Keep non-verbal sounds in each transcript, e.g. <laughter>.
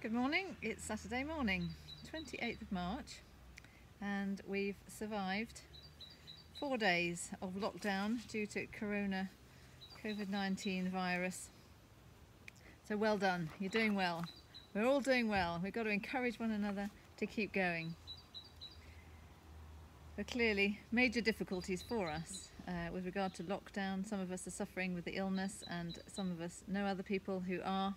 Good morning, it's Saturday morning, 28th of March, and we've survived four days of lockdown due to corona COVID 19 virus. So well done, you're doing well. We're all doing well. We've got to encourage one another to keep going. But clearly, major difficulties for us uh, with regard to lockdown. Some of us are suffering with the illness, and some of us know other people who are.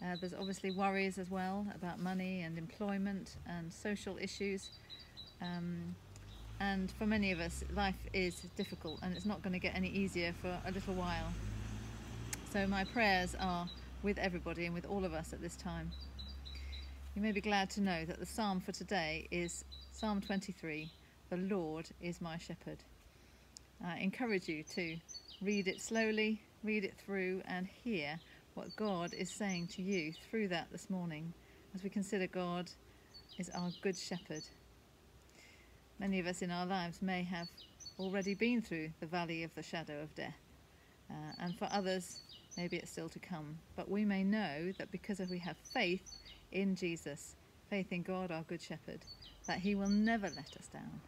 Uh, there's obviously worries as well about money and employment and social issues. Um, and for many of us, life is difficult and it's not going to get any easier for a little while. So, my prayers are with everybody and with all of us at this time. You may be glad to know that the psalm for today is Psalm 23 The Lord is my shepherd. I encourage you to read it slowly, read it through, and hear what God is saying to you through that this morning as we consider God is our good shepherd. Many of us in our lives may have already been through the valley of the shadow of death, uh, and for others, maybe it's still to come. But we may know that because we have faith in Jesus, faith in God, our good shepherd, that He will never let us down,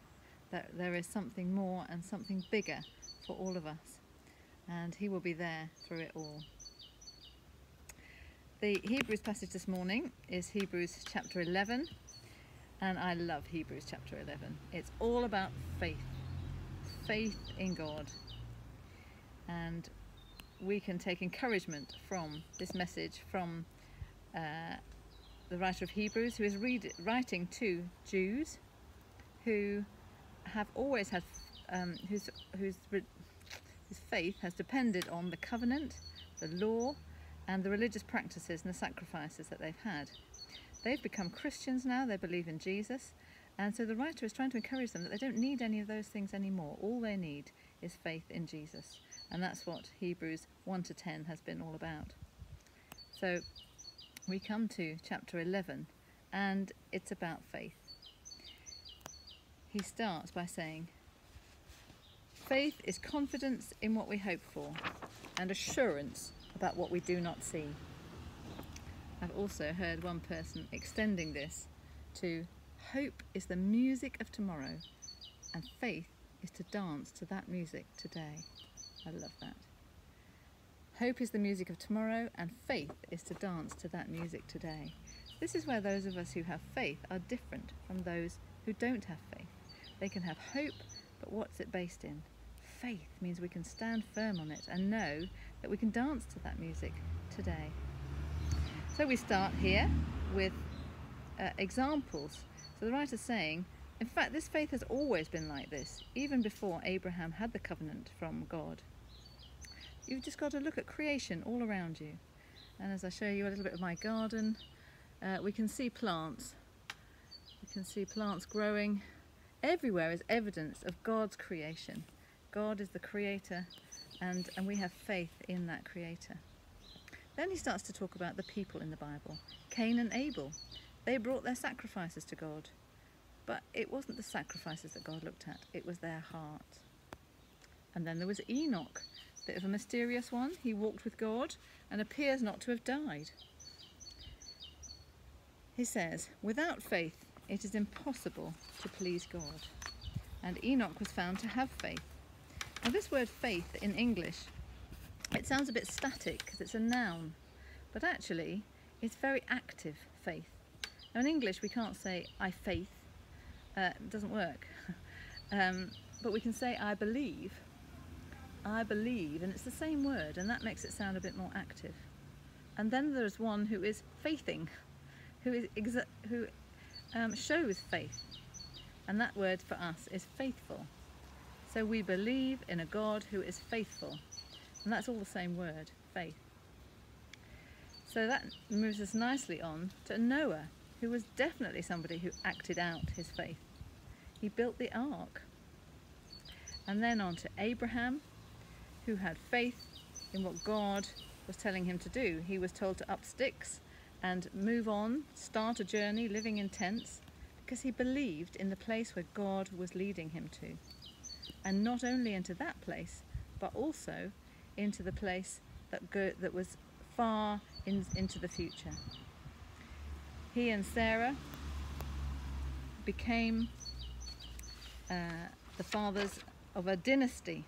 that there is something more and something bigger for all of us, and He will be there through it all. The Hebrews passage this morning is Hebrews chapter 11, and I love Hebrews chapter 11. It's all about faith, faith in God. And we can take encouragement from this message from uh, the writer of Hebrews, who is read, writing to Jews who have always had, um, whose, whose, whose faith has depended on the covenant, the law, and the religious practices and the sacrifices that they've had. They've become Christians now, they believe in Jesus, and so the writer is trying to encourage them that they don't need any of those things anymore. All they need is faith in Jesus, and that's what Hebrews 1 to 10 has been all about. So we come to chapter 11, and it's about faith. He starts by saying, Faith is confidence in what we hope for and assurance about what we do not see. I've also heard one person extending this to hope is the music of tomorrow and faith is to dance to that music today. I love that. Hope is the music of tomorrow and faith is to dance to that music today. This is where those of us who have faith are different from those who don't have faith. They can have hope, but what's it based in? Faith means we can stand firm on it and know that we can dance to that music today. So we start here with uh, examples. So the writer's saying, in fact, this faith has always been like this, even before Abraham had the covenant from God. You've just got to look at creation all around you. And as I show you a little bit of my garden, uh, we can see plants. We can see plants growing. Everywhere is evidence of God's creation. God is the creator and, and we have faith in that creator. Then he starts to talk about the people in the Bible. Cain and Abel. They brought their sacrifices to God. But it wasn't the sacrifices that God looked at, it was their heart. And then there was Enoch, a bit of a mysterious one. He walked with God and appears not to have died. He says, Without faith, it is impossible to please God. And Enoch was found to have faith. Now this word faith in English, it sounds a bit static because it's a noun, but actually it's very active faith. Now in English we can't say I faith, uh, it doesn't work. <laughs> um, but we can say I believe, I believe, and it's the same word and that makes it sound a bit more active. And then there's one who is faithing, <laughs> who, is who um, shows faith. And that word for us is faithful. So we believe in a God who is faithful. And that's all the same word, faith. So that moves us nicely on to Noah, who was definitely somebody who acted out his faith. He built the ark. And then on to Abraham, who had faith in what God was telling him to do. He was told to up sticks and move on, start a journey living in tents, because he believed in the place where God was leading him to and not only into that place, but also into the place that, go, that was far in, into the future. He and Sarah became uh, the fathers of a dynasty,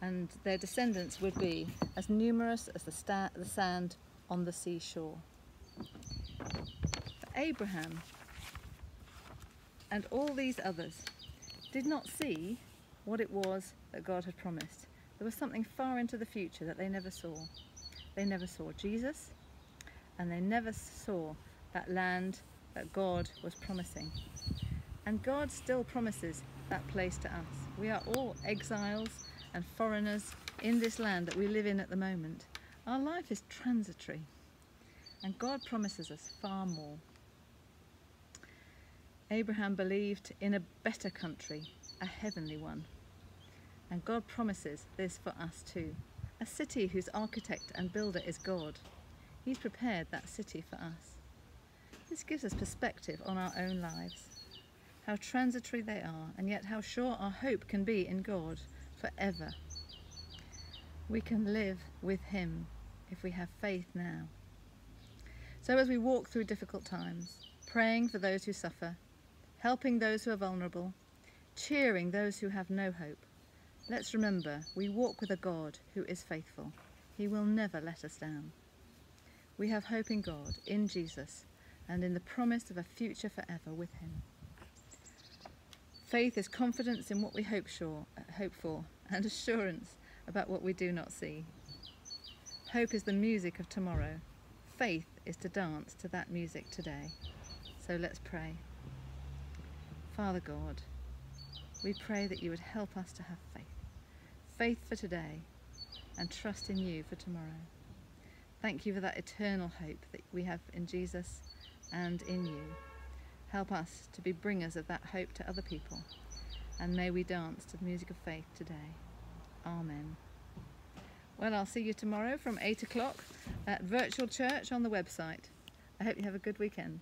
and their descendants would be as numerous as the, the sand on the seashore. But Abraham and all these others did not see what it was that God had promised. There was something far into the future that they never saw. They never saw Jesus, and they never saw that land that God was promising. And God still promises that place to us. We are all exiles and foreigners in this land that we live in at the moment. Our life is transitory, and God promises us far more. Abraham believed in a better country, a heavenly one. And God promises this for us too. A city whose architect and builder is God. He's prepared that city for us. This gives us perspective on our own lives, how transitory they are, and yet how sure our hope can be in God forever. We can live with Him if we have faith now. So, as we walk through difficult times, praying for those who suffer, helping those who are vulnerable, cheering those who have no hope, let's remember we walk with a God who is faithful. He will never let us down. We have hope in God, in Jesus, and in the promise of a future forever with Him. Faith is confidence in what we hope, sure, hope for and <laughs> assurance about what we do not see. Hope is the music of tomorrow. Faith is to dance to that music today. So let's pray. Father God, we pray that you would help us to have faith. Faith for today and trust in you for tomorrow. Thank you for that eternal hope that we have in Jesus and in you. Help us to be bringers of that hope to other people. And may we dance to the music of faith today. Amen. Well, I'll see you tomorrow from 8 o'clock at Virtual Church on the website. I hope you have a good weekend.